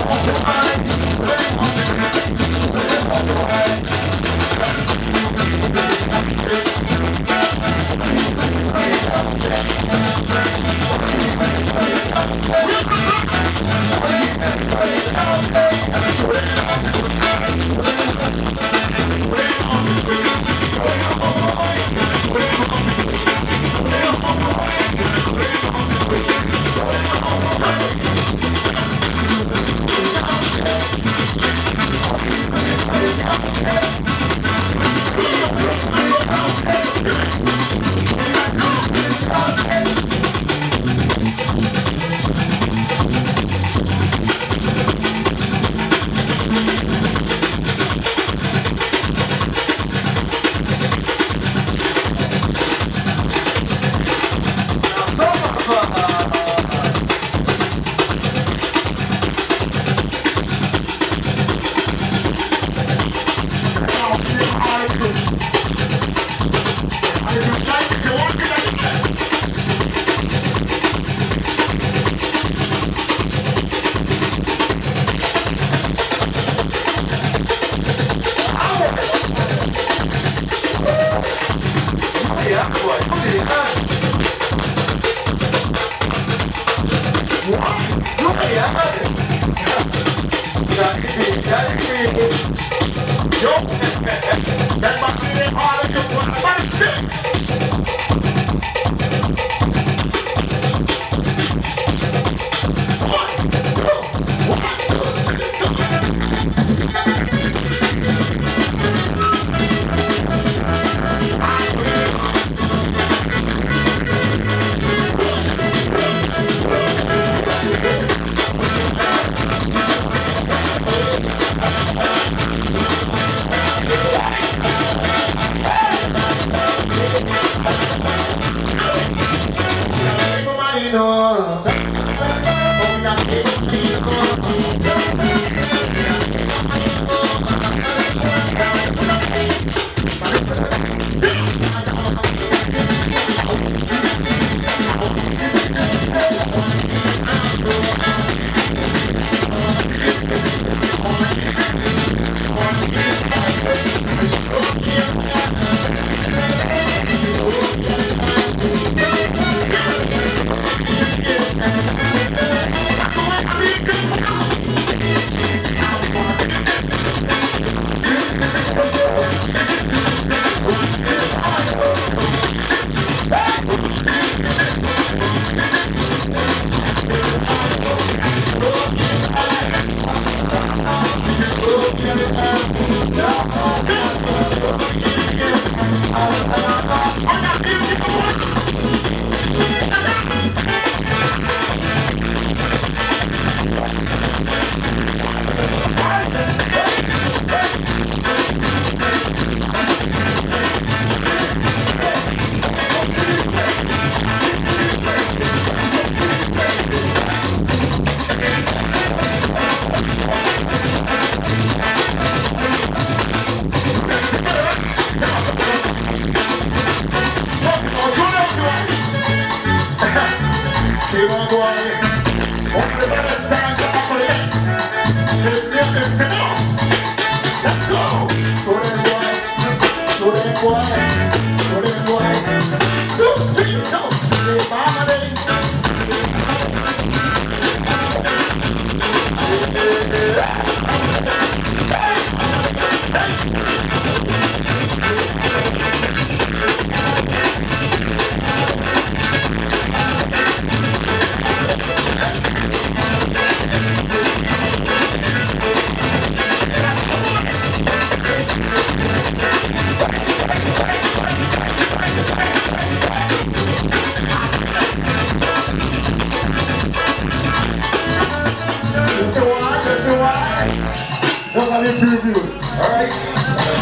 I want to find you. Just alright?